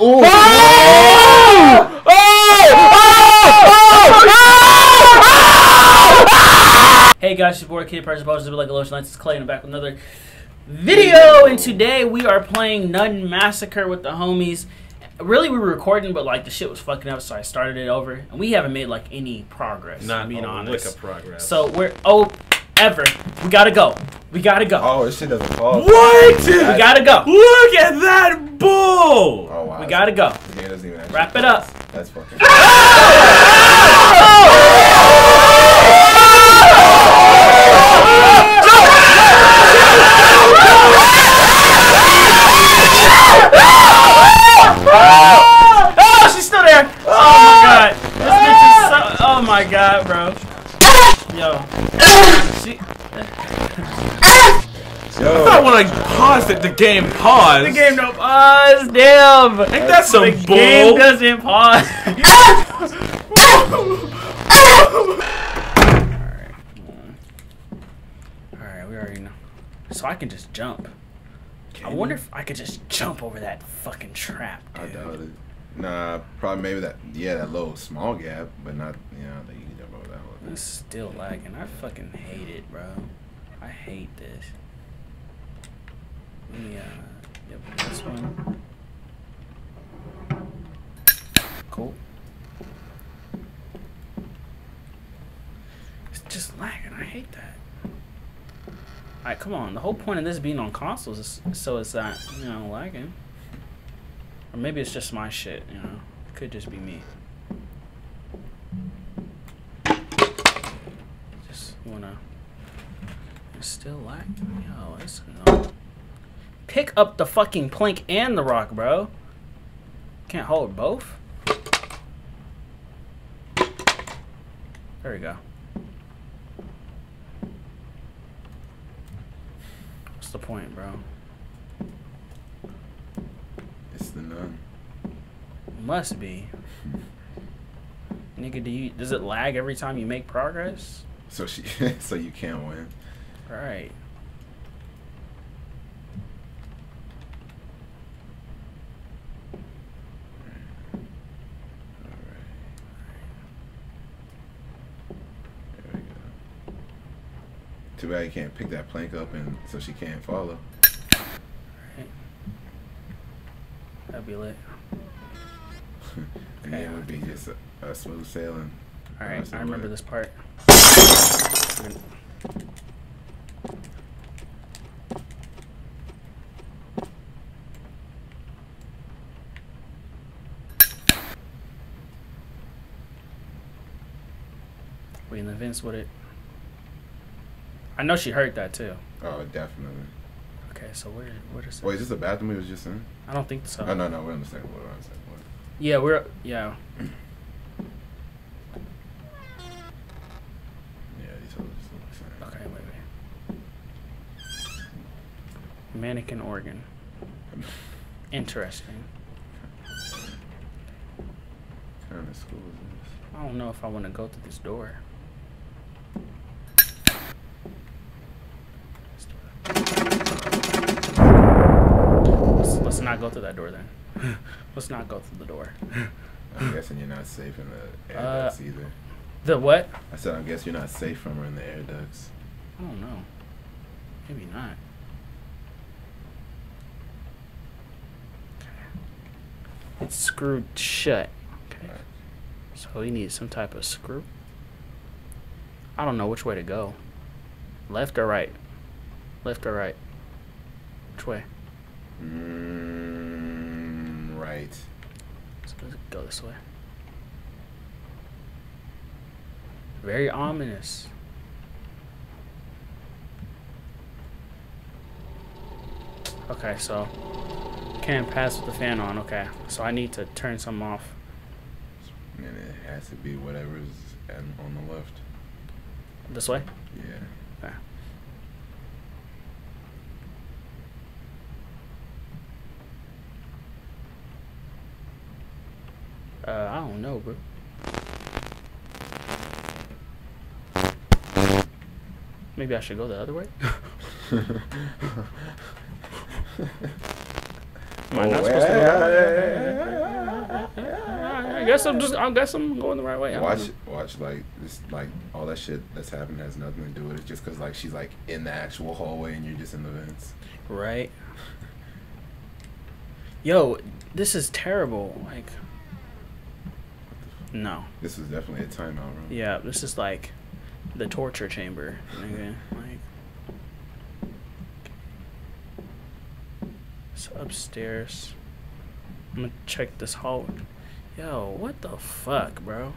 Ooh. Oh! Oh! Hey guys, it's your boy Kid Person supposed to be like a lotion lights. It's Clay and I'm back with another video. And today we are playing Nun Massacre with the homies. Really, we were recording, but like the shit was fucking up, so I started it over, and we haven't made like any progress. Not being honest. lick of progress. So we're oh ever. We gotta go. We gotta go. Oh, this shit doesn't fall. what? We gotta go. Look at that bull! Oh wow. We gotta go. The game doesn't even actually Wrap it fall. up. That's fucking. Ah! Oh, she's still there. Oh my god. This bitch is so. Oh my god, bro. Yo. She, I thought when I paused it, the game paused. the game don't pause. Damn. Ain't that some the bull? game doesn't pause. Alright. Alright, we already know. So I can just jump. I wonder if I could just jump over that fucking trap, I doubt it. Nah, probably maybe that. Yeah, that little small gap, but not. You know, that you can jump over that one. It's still lagging. I fucking hate it, bro. I hate this. Me, uh, yep, this one. Cool. It's just lagging. I hate that. Alright, come on. The whole point of this being on consoles is so it's not, you know, lagging. Or maybe it's just my shit, you know. It could just be me. Just wanna. Still lagging. Yo, it's no. Pick up the fucking plank and the rock, bro. Can't hold both. There we go. What's the point, bro? It's the nun. Must be. Nigga, do you does it lag every time you make progress? So she, so you can't win. Right. All right. There we go. Too bad you can't pick that plank up, and so she can't follow. Right. That'd be lit. and then it would be just a, a smooth sailing. Alright, I remember lit. this part. Wait, and then Vince would it? I know she heard that too. Oh, definitely. Okay, so where where is Wait, is this the bathroom we was just in? I don't think so. Oh no, no, we're on the second floor. We're on the second floor. Yeah, we're yeah. Yeah, these hoes just look. Okay, wait, wait. Mannequin organ. Interesting. What kind of school is this? I don't know if I want to go through this door. Let's, let's not go through that door then. let's not go through the door. I'm guessing you're not safe in the air Uh, ducts either. The what? I said, I guess you're not safe from her in the air ducts. I don't know. Maybe not. It's screwed shut. Okay. So he need some type of screw. I don't know which way to go. Left or right? Left or right? Which way? Mm, right. So let's go this way. Very ominous. Okay, so can't pass with the fan on. Okay, so I need to turn some off. And it has to be whatever's at, on the left. This way? Yeah. Okay. Uh, I don't know, bro. Maybe I should go the other way. Am I not supposed to go? hey, guess I'm just. I guess I'm going the right way. Watch, watch, like this, like all that shit that's happening has nothing to do with it. Just because like she's like in the actual hallway and you're just in the vents. Right. Yo, this is terrible. Like, no. This was definitely a timeout, room. Yeah, this is like the torture chamber. Nigga. Like, it's upstairs. I'm gonna check this hall. Yo, what the fuck, bro?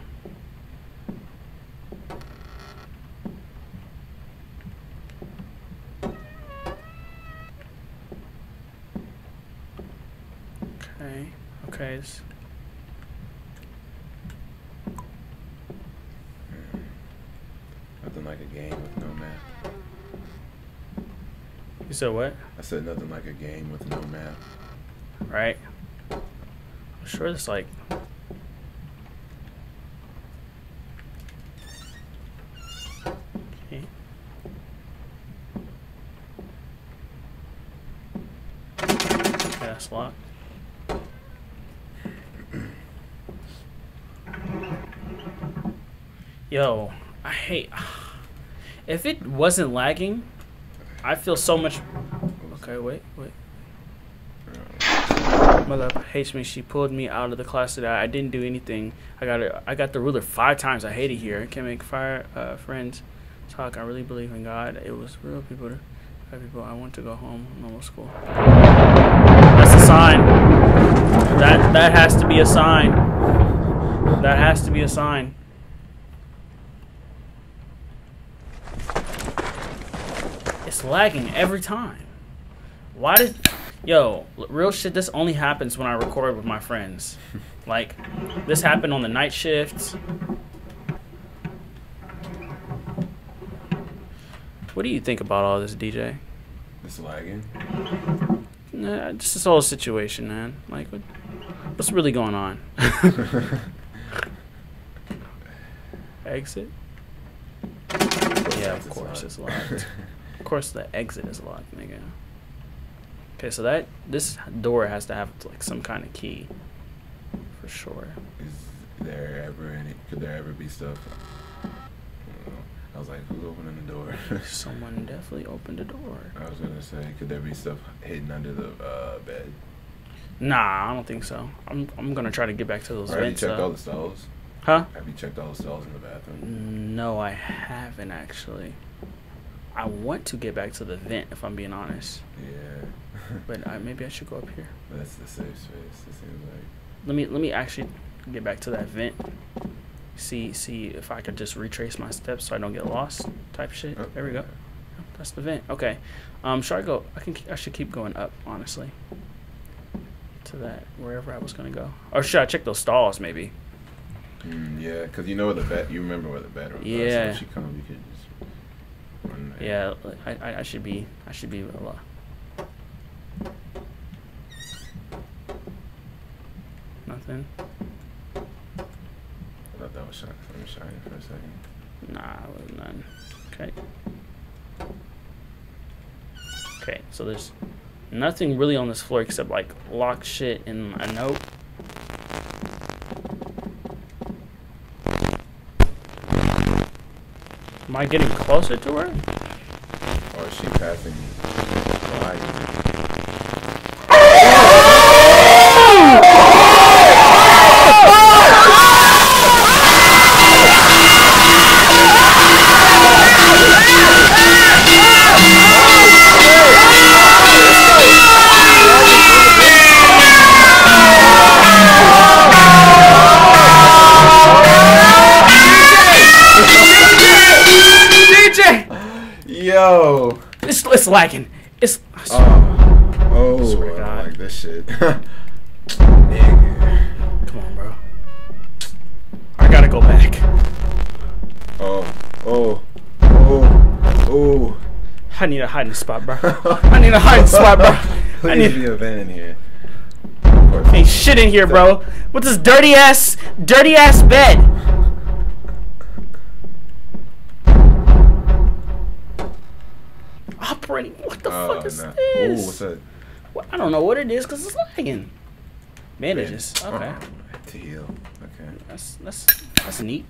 Okay. Okay. it's- Nothing like a game with no map. You said what? I said nothing like a game with no map. right? I'm sure it's like. Okay. That's locked. Yo, I hate. If it wasn't lagging, I feel so much. Okay, wait, wait. Mother hates me. She pulled me out of the class today. I didn't do anything. I got a, I got the ruler five times. I hate it here. Can't make fire uh, friends talk. I really believe in God. It was real people. to- people. I want to go home. Normal school. That's a sign. That that has to be a sign. That has to be a sign. It's lagging every time. Why did Yo, real shit. This only happens when I record with my friends. Like, this happened on the night shifts. What do you think about all this, DJ? This lagging. Nah, just this whole situation, man. Like, what, what's really going on? Exit. Yeah, of course it's locked. Of course, the exit is locked, nigga. Okay, so that this door has to have like some kind of key, for sure. Is there ever any? Could there ever be stuff? I don't know. I was like, who's opening the door? Someone definitely opened the door. I was gonna say, could there be stuff hidden under the uh, bed? Nah, I don't think so. I'm I'm gonna try to get back to those Or have you vents. checked though. all the stalls? Huh? Have you checked all the stalls in the bathroom? No, I haven't actually. I want to get back to the vent if I'm being honest, Yeah. but I, maybe I should go up here. That's the safe space. It seems like. Let me let me actually get back to that vent. See see if I could just retrace my steps so I don't get lost. Type shit. Oh, There we go. yeah. That's the vent. Okay. Um, should I go? I can. I should keep going up. Honestly. To that wherever I was gonna go, or should I check those stalls maybe? Mm, yeah, because you know where the bed. You remember where the bedroom. Yeah. So if she comes, you could just run there. Yeah, I, I, I should be. I should be a lot. Nothing. I thought that was. Something shining for a second. Nah, it was none. Okay. Okay, so there's nothing really on this floor except like lock shit and a note. Am I getting closer to her? She passing by? DJ! It's, it's lagging. It's. Oh. Oh. Swear to I don't God. like this shit. Nigga. Come on, bro. I gotta go back. Oh. Oh. Oh. Oh. I need a hiding spot, bro. I need a hiding spot, bro. I need. be a vent in here. Ain't shit in here, bro. What's this dirty ass, dirty ass bed? This? what's that? What- I don't know what it is because it's lagging. Bandages. Oh, okay. Oh, to heal. Okay. That's that's that's neat.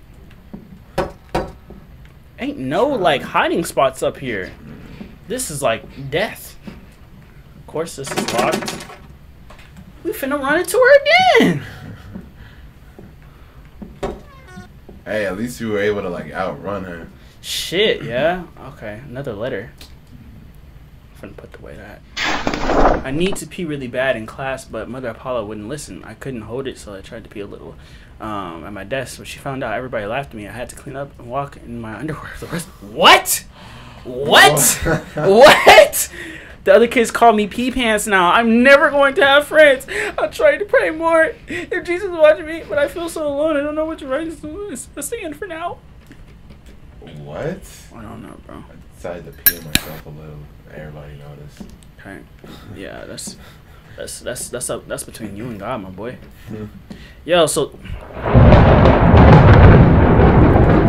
Ain't no like hiding spots up here. This is like death. Of course, this is locked. We finna run into her again. Hey, at least you were able to like outrun her. Shit, yeah. Okay, another letter. I'm finna put away that. I need to pee really bad in class, but Mother Apollo wouldn't listen. I couldn't hold it, so I tried to pee a little um, at my desk. When she found out, everybody laughed at me. I had to clean up and walk in my underwear for the rest. What? What? what? The other kids call me pee pants now. I'm never going to have friends. I'm trying to pray more. If Jesus is watching me, but I feel so alone. I don't know what to write. It's a stand for now. What? I don't know, bro. I decided to pee myself a little. Everybody noticed. Okay. Yeah, that's that's that's that's up that's between you and God, my boy. Yo, so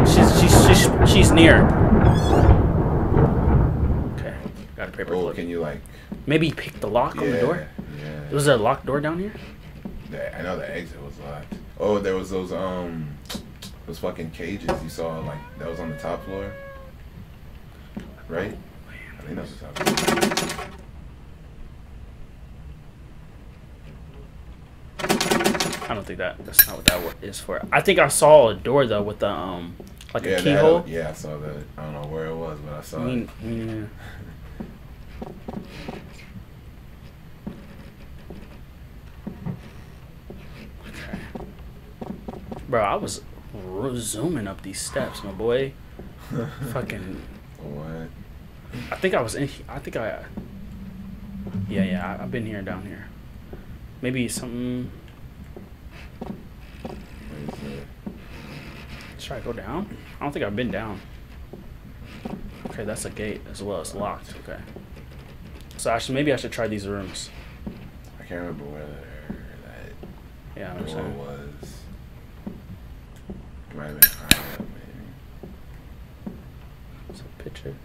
she's she's she's she's near. Okay, got a paper Oh, can you like? Maybe pick the lock on the door. Yeah. Was there a locked door down here? The- I know the exit was locked. Oh, there was those um, those fucking cages you saw like that was on the top floor, right? I think that was the top floor. I don't think that that's not what that is for. I think I saw a door though with the um like yeah, a keyhole. yeah, I saw that. I don't know where it was, but I saw Me- it. Okay. Bro, I was zooming up these steps, my boy. Fucking, What? I think I was in. I think I. Yeah, yeah, I, I've been here and down here. Maybe something. What is it? Should I go down? I don't think I've been down. Okay, that's a gate as well. It's locked. Okay. So actually, maybe I should try these rooms. I can't remember where that Yeah, I'm door saying. was. It might have been high. It's a picture.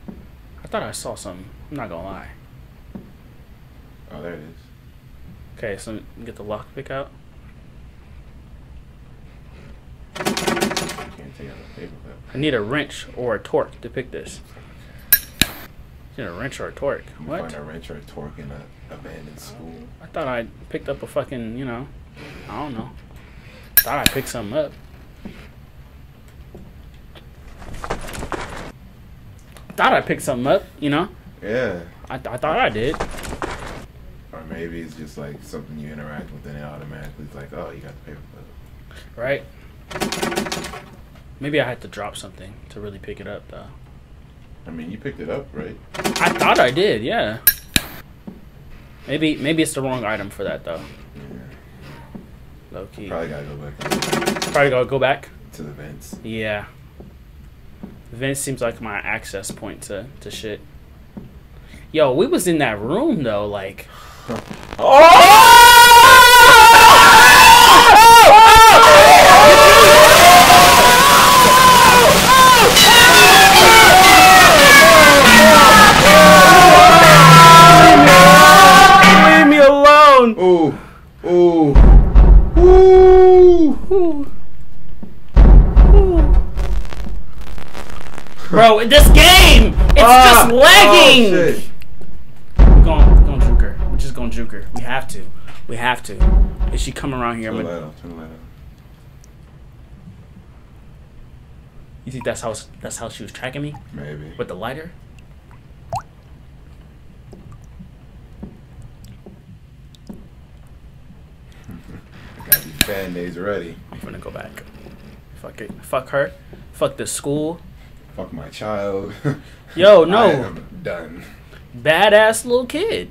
I thought I saw something. I'm not gonna lie. Oh, there it is. Okay, so get the lockpick out. You can't take out the paper clip. I need a wrench or a torque to pick this. Need a wrench or a torque? You What? Find a wrench or a torque in a abandoned school. I thought I picked up a fucking, you know, I don't know. Thought I picked something up. Thought I picked something up, you know. Yeah. I, I thought I did. Or maybe it's just like something you interact with and it automatically it's like, oh, you got the paper clip. Right? Maybe I had to drop something to really pick it up, though. I mean, you picked it up, right? I thought I did, yeah. Maybe maybe it's the wrong item for that though. Yeah. Low key. Probably gotta go back Probably gotta go back. to the vents. Yeah. Vents seems like my access point to, to shit. Yo, we was in that room though, like Leave oh! It's just! Oh, shit. We're going, we're going juke her. We're just going juke her. We have to. We have to. Is she coming around here? Turn I'm the gonna- light off. Turn the light off. you think that's how that's how she was tracking me Maybe. with the lighter? I Got these band aids ready. I'm gonna go back. Fuck it. Fuck her. Fuck the school. Fuck my child. Yo, no. done. Badass little kid.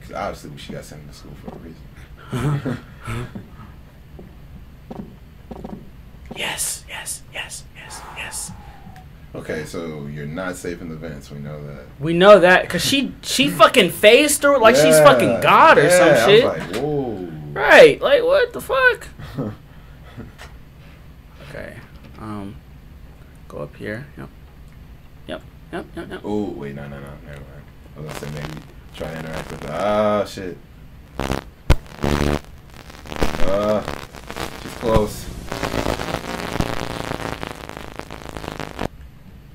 Because obviously she got sent to school for a reason. Yes, yes, yes, yes, yes. okay, so you're not safe in the vents. We know that. We know that because she she fucking phased through it like she's fucking God or yeah, some shit. like, whoa. Right? Like what the fuck? Okay. Um. Go up here. Yep. Yep. Yep. Yep. Yep. oh, wait, no, no, no. Never mind. I was gonna say maybe try to interact with the. Ah, shit. Uh, she's close.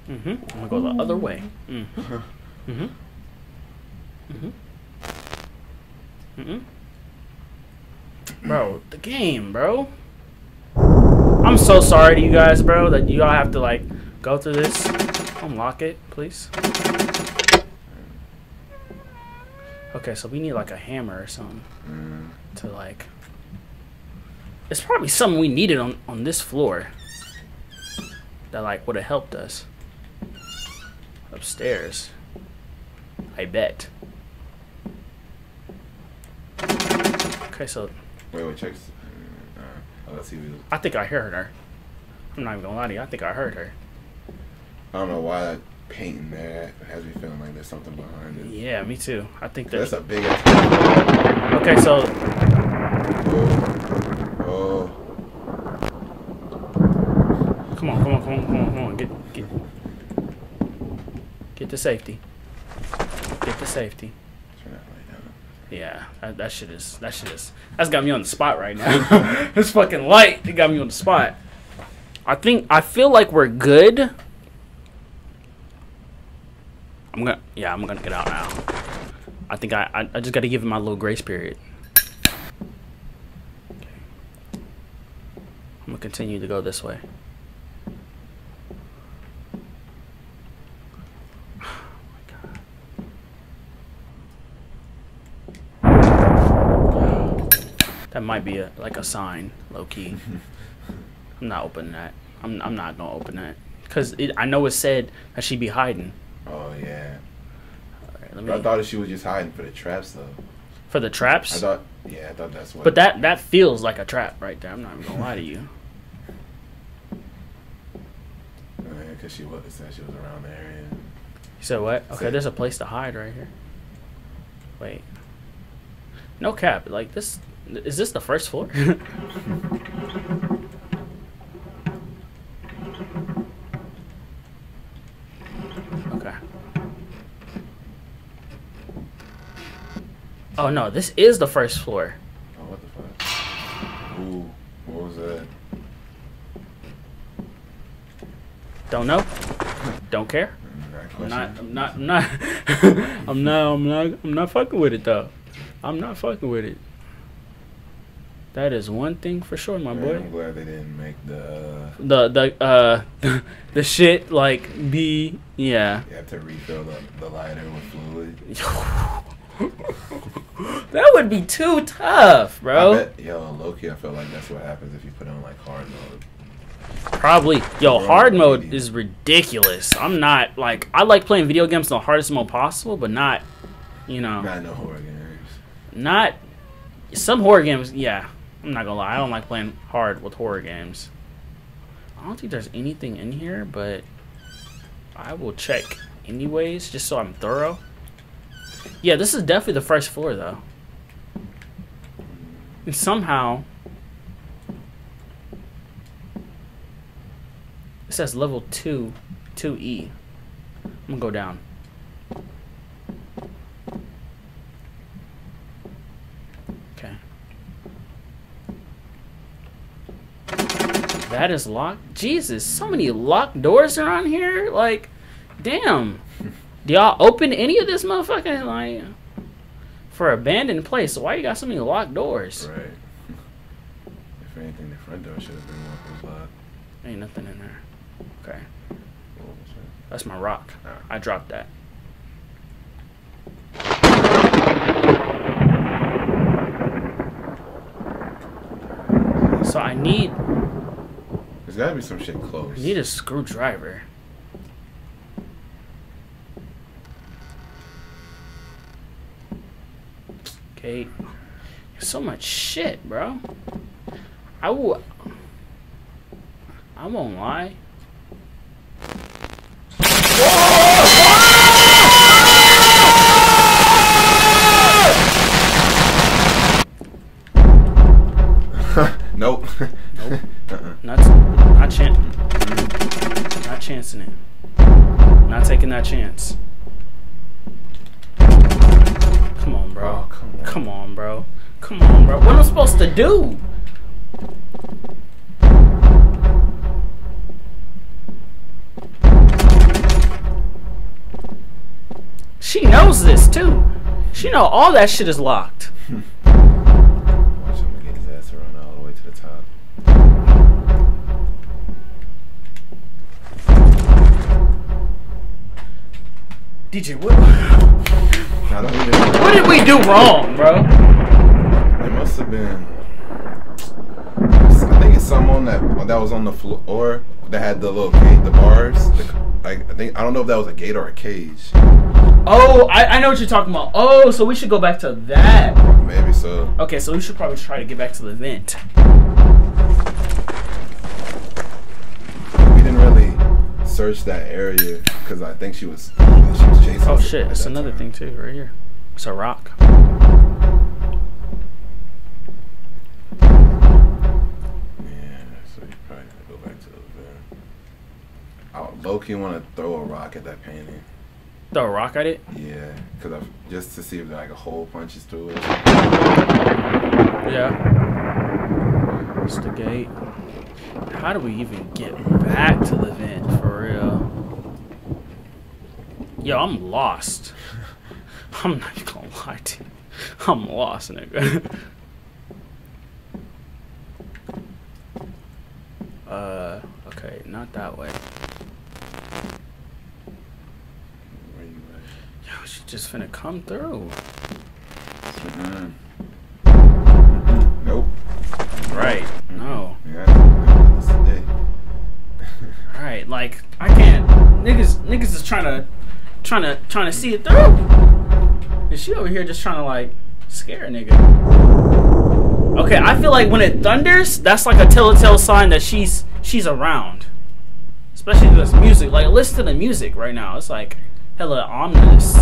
Mm-hmm. I'm gonna go the other way. Mm-hmm. Mm-hmm. Mm-hmm. Mm-hmm. Bro, the game, bro. I'm so sorry to you guys, bro, that you all have to like go through this. Unlock it, please. Okay, so we need like a hammer or something to like. It's probably something we needed on on this floor. That like would have helped us. Upstairs. I bet. Okay, so Wait, wait, check. Oh, I think I heard her. I'm not even gonna lie to you. I think I heard her. I don't know why that painting there has me feeling like there's something behind it. Yeah, me too. I think That's that. a big ass. Okay, so Oh, oh. come on, come on, come on, come on, come on. Get, get, get to safety. Get to safety. turn that light down. Yeah, that, that shit is that shit is that's got me on the spot right now. this fucking light, it got me on the spot. I think I feel like we're good. I'm gonna yeah, I'm gonna get out now. I think I I, I just got to give him my little grace period. Okay. I'm gonna continue to go this way. That might be a like a sign, low key. I'm not opening that. I'm I'm not gonna open that because I know it said that she'd be hiding. Oh yeah. But I thought she was just hiding for the traps though. for the traps. I thought. Yeah, I thought that's what. But that that feels like a trap right there. I'm not even gonna lie to you. Because she was said she was around there. And You said what? Okay, Say- there's a place to hide right here. Wait. No cap. Like this. Is this the first floor? okay. Oh no, this is the first floor. oh, what the fuck? Ooh, what was that? Don't know. Don't care. I'm not. I'm not. I'm not. I'm not. I'm not. I'm not fucking with it though. I'm not fucking with it. That is one thing for sure, my boy. I'm glad they didn't make the. Uh, The the uh the shit like be yeah. you have to refill the, the lighter with fluid. that would be too tough, bro. I bet, yo, Loki, I feel like that's what happens if you put on like hard mode. Probably. Yo, Bro, hard mode idiot. is ridiculous. I'm not like I like playing video games the hardest mode possible, but not, you know, Not no horror games. not some horror games. Yeah, I'm not gonna lie. I don't like playing hard with horror games. I don't think there's anything in here, but I will check anyways, just so I'm thorough. Yeah, this is definitely the first floor though. And somehow it says level two, two E. I'm gonna go down. Okay. That is locked. Jesus, so many locked doors around here. Like, damn. Do y'all open any of this motherfucking like for abandoned place? Why you got so many locked doors? Right. if anything, the front door should have been what was locked. Ain't nothing in there. Okay, What was that? that's my rock. Ah. I dropped that. So I need gotta be some shit close. I need a screwdriver. Okay. So much shit, bro. I will. I won't lie. chance. Come on, bro. Oh, come, on. come on, bro. Come on, bro. What am I supposed to do? She knows this too. She know all that shit is locked. DJ, what, don't even. what did we do wrong, bro? It must have been. I think it's someone that that was on the floor that had the little gate, the bars. The, like I think I don't know if that was a gate or a cage. Oh, I, I know what you're talking about. Oh, so we should go back to that. Maybe so. Okay, so we should probably try to get back to the vent. We didn't really search that area because I think she was she was chasing. Oh shit, at that's another time. thing too, right here. It's a rock. Yeah, so you probably gotta go back to the vent. Oh, I want to throw a rock at that painting. Throw a rock at it? Yeah, cause I just to see if like a hole punches through it. Yeah. It's the gate. How do we even get back to the vent for real? Yo, I'm lost. I'm not even gonna lie to you. I'm lost, nigga. uh, okay, not that way. Where you at? Yo, she just finna come through. Nope. Right. No. Yeah, that's the day. Right. Like I can't. Niggas, niggas is trying to, trying to, trying to see it through. And she over here just trying to like scare a nigga. Okay, I feel like when it thunders, that's like a telltale sign that she's she's around. Especially this music. Like listen to the music right now. It's like hella ominous.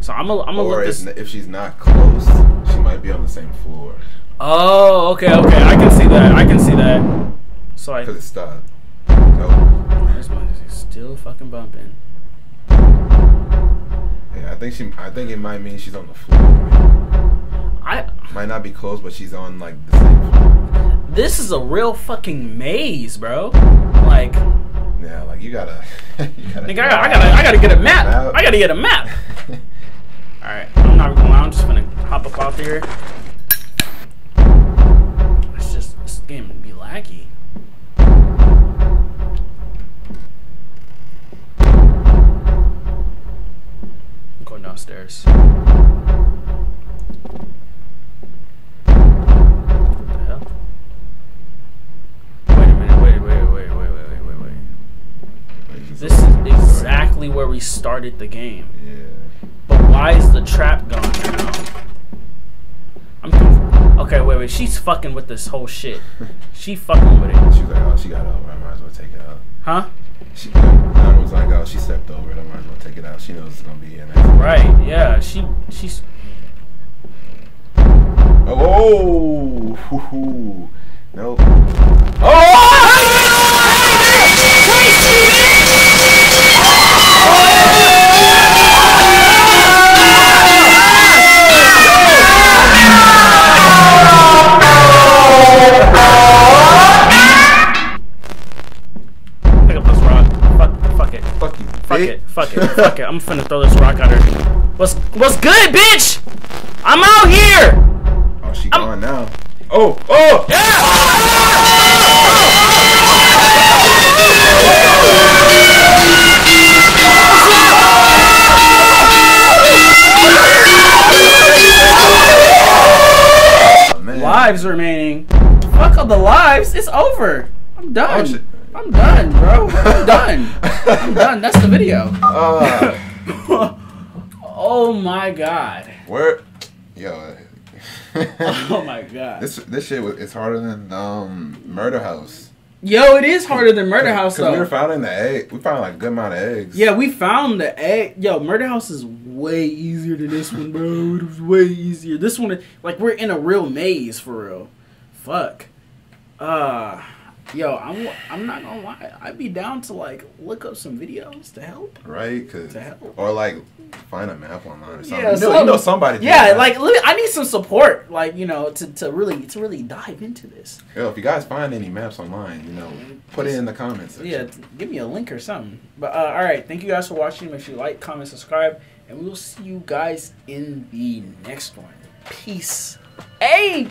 So I'm gonna I'm gonna look if, this. if she's not close, she might be on the same floor Oh, okay, okay. I can see that. I can see that. So I. because it stopped. Nope. This one is still fucking bumping. Yeah, I think she. I think it might mean she's on the floor. I. Might not be close, but she's on like the same floor. This is a real fucking maze, bro. Like, Yeah, like you gotta. you gotta nigga, I gotta, I gotta, I gotta get a map. I gotta get a map. All right, I'm not going. I'm just gonna hop up out there. It's just this game would be laggy. Wait. This is exactly where we started the game. Yeah. But why is the trap gone now? I'm conf- okay. Wait, wait. She's fucking with this whole shit. She fucking with it, She was like, oh, she got over. I might as well take it out. huh? She Nana was like, oh, she stepped over it. I might as well take it out. She knows it's gonna be in there. Right? Yeah. She she's Oh, oh, oh hoo-hoo. nope. pick Fuck, fuck it. Fuck you. Fuck bitch. it. Fuck it. Fuck it. I'm finna throw this rock at her. What's what's good, bitch? I'm out here. Oh, she I'm- gone now. Oh, oh. Oh. Lives remaining. Fuck all the lives. It's over. I'm done. I'm done, bro. I'm done. I'm done. That's the video. Uh, oh my god. where? Yo. Oh my god. This this shit was it's harder than um Murder House. Yo, it is harder than Murder House Cause we were though. finding the egg. We found like a good amount of eggs. Yeah, we found the egg. Yo, Murder House is way easier than this one, bro. It was way easier. This one, like, we're in a real maze for real. Fuck. Uh, Yo, I'm I'm not gonna lie. I'd be down to like look up some videos to help. right? Cause To help. or like find a map online or something. Yeah, you, know, some- you know somebody. Yeah, like li- I need some support, like you know, to, to really to really dive into this. Yo, if you guys find any maps online, you know, put it in the comments. Section. Yeah, give me a link or something. But uh, all right, thank you guys for watching. Make sure you like, comment, subscribe, and we will see you guys in the next one. Peace. Hey.